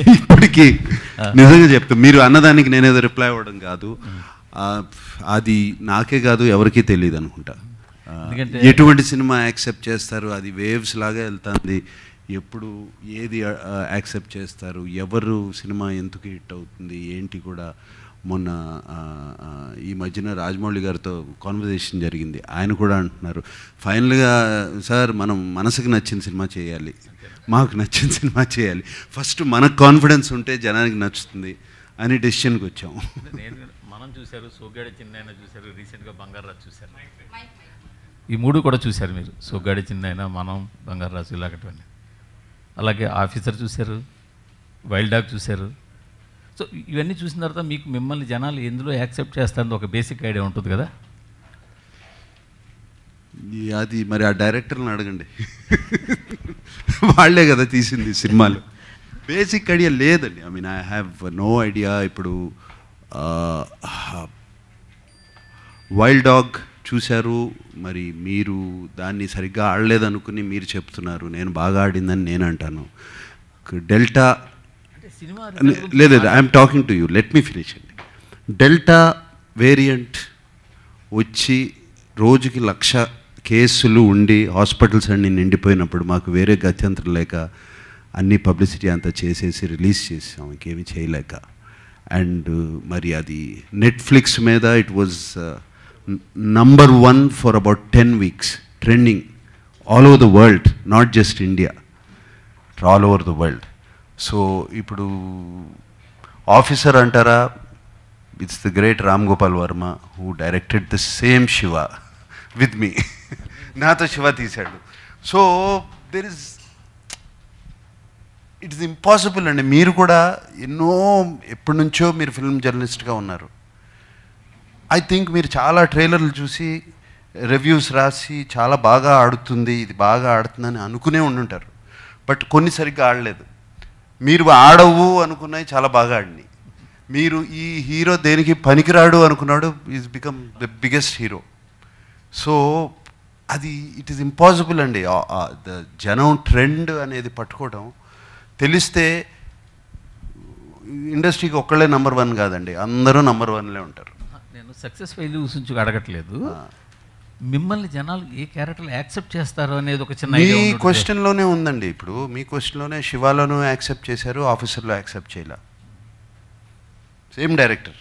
ఇప్పటికీ నిజంగా చెప్తా మీరు అన్నదానికి నేనేదో రిప్లై అవ్వడం కాదు. అది నాకే కాదు ఎవరికీ తెలియదు అనుకుంటా. ఎటువంటి సినిమా యాక్సెప్ట్ చేస్తారు అది వేవ్స్ లాగా వెళ్తుంది. ఎప్పుడు ఏది యాక్సెప్ట్ చేస్తారు ఎవరు సినిమా ఎందుకు హిట్ అవుతుంది ఏంటి కూడా మొన్న ఈ మధ్యన రాజమౌళి గారితో కాన్వర్జేషన్ జరిగింది. ఆయన కూడా అంటున్నారు ఫైనల్గా సార్ మనం మనసుకు నచ్చిన సినిమా చేయాలి. మాకు నచ్చిన సినిమా చేయాలి. ఫస్ట్ మనకు కాన్ఫిడెన్స్ ఉంటే జనానికి నచ్చుతుంది అని డెసిషన్కి వచ్చాము నేను మనం చూశారు సోగ్గాడి చిన్న చూశారు రీసెంట్గా బంగారాజు చూశారు. ఈ మూడు కూడా చూశారు మీరు సోగ్గాడి చిన్న మనం బంగారాజు ఇలాగటివన్నీ అలాగే ఆఫీసర్ చూశారు వైల్డ్ డాగ్ చూశారు. సో ఇవన్నీ చూసిన తర్వాత మీకు మిమ్మల్ని జనాలు ఎందులో యాక్సెప్ట్ చేస్తారని ఒక బేసిక్ ఐడియా ఉంటుంది కదా? అది మరి ఆ డైరెక్టర్ని అడగండి. వాళ్ళే కదా తీసింది సినిమాలు. బేసిక్ ఐడియా లేదండి. I mean I have no idea ఇప్పుడు వైల్డ్ డాగ్ చూశారు. మరి మీరు దాన్ని సరిగ్గా ఆడలేదనుకుని మీరు చెప్తున్నారు. నేను బాగా ఆడిందని నేను అంటాను. డెల్టా లేదు లేదు I'm talking to you let me finish అండి డెల్టా వేరియంట్ వచ్చి రోజుకి లక్ష కేసులు ఉండి హాస్పిటల్స్ అన్ని నిండిపోయినప్పుడు మాకు వేరే గత్యంతరం లేక అన్ని పబ్లిసిటీ అంతా చేసేసి రిలీజ్ చేసాం. ఇంకేమీ చేయలేక. అండ్ మరి అది నెట్ఫ్లిక్స్ మీద it was number one for about ten weeks trending all over the world not just India all over the world so ఇప్పుడు ఆఫీసర్ అంటారా it's the great Ram Gopal Varma who directed the same Shiva with me నాతో శివ తీశాడు. So there is it's impossible అండి. మీరు కూడా ఎన్నో ఎప్పటి నుంచో మీరు ఫిల్మ్ జర్నలిస్ట్గా ఉన్నారు. ఐ థింక్ మీరు చాలా ట్రైలర్లు చూసి రివ్యూస్ రాసి చాలా బాగా ఆడుతుంది ఇది బాగా ఆడుతుందని అనుకునే ఉండుంటారు. బట్ కొన్ని సరిగ్గా ఆడలేదు. మీరు ఆడవు అనుకున్నాయి చాలా బాగా ఆడినాయి. మీరు ఈ హీరో దేనికి పనికిరాడు అనుకున్నాడు is become the biggest hero so అది ఇట్ ఈస్ ఇంపాసిబుల్ అండి. ద జనం ట్రెండ్ అనేది పట్టుకోవడం తెలిస్తే ఇండస్ట్రీకి ఒక్కళ్ళే నంబర్ వన్ కాదండి. అందరూ నంబర్ వన్లే ఉంటారు. నేను సక్సెస్ ఫెయిల్యూస్ నుంచి అడగట్లేదు. మిమ్మల్ని జనాలు ఏ క్యారెక్టర్లు యాక్సెప్ట్ చేస్తారు అనేది ఒక చిన్న మీ. క్వశ్చన్లోనే ఉందండి. ఇప్పుడు మీ క్వశ్చన్లోనే శివాలోనూ యాక్సెప్ట్ చేశారు ఆఫీసర్లో యాక్సెప్ట్ చేయలే. Same director.